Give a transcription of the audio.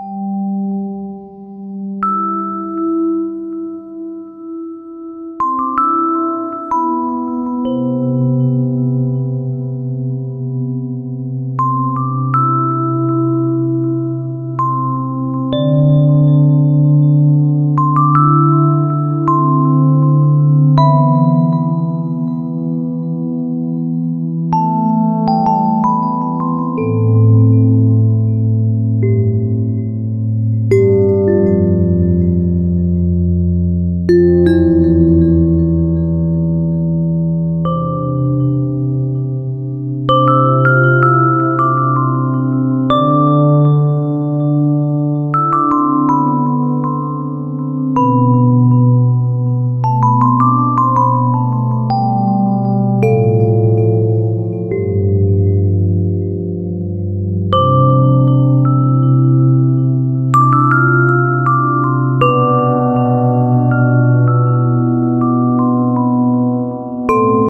you